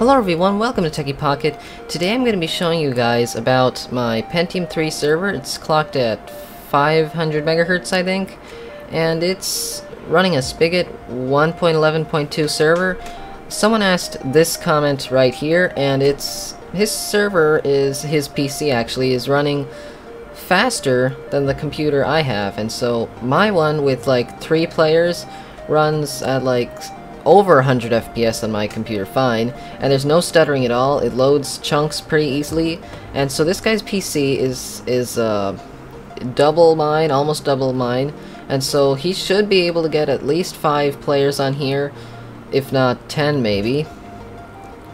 Hello everyone, welcome to Techie Pocket. Today I'm going to be showing you guys about my Pentium 3 server. It's clocked at 500 megahertz, I think, and it's running a Spigot 1.11.2 server. Someone asked this comment right here, and it's his server is his PC actually is running faster than the computer I have, and so my one with like three players runs at like over 100 FPS on my computer fine, and there's no stuttering at all. It loads chunks pretty easily, and so this guy's PC is is uh, double mine, almost double mine, and so he should be able to get at least five players on here, if not 10 maybe.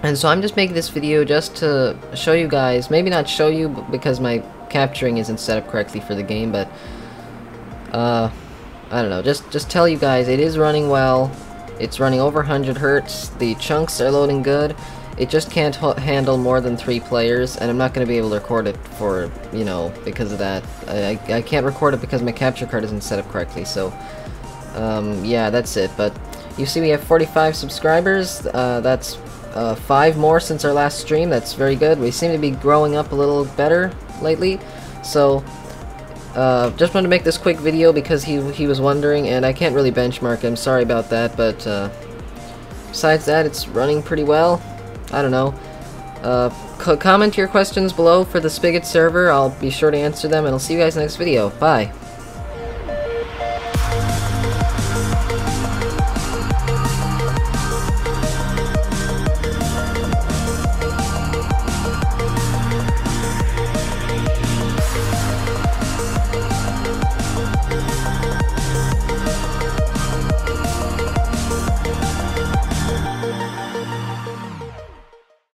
And so I'm just making this video just to show you guys, maybe not show you because my capturing isn't set up correctly for the game, but uh, I don't know, just just tell you guys it is running well. It's running over 100 hertz. The chunks are loading good. It just can't handle more than three players, and I'm not going to be able to record it for, you know, because of that. I, I, I can't record it because my capture card isn't set up correctly, so, um, yeah, that's it. But you see we have 45 subscribers. Uh, that's uh, five more since our last stream. That's very good. We seem to be growing up a little better lately. So, uh, just wanted to make this quick video because he, he was wondering, and I can't really benchmark him, sorry about that, but uh, besides that, it's running pretty well. I don't know. Uh, comment your questions below for the Spigot server, I'll be sure to answer them, and I'll see you guys next video. Bye!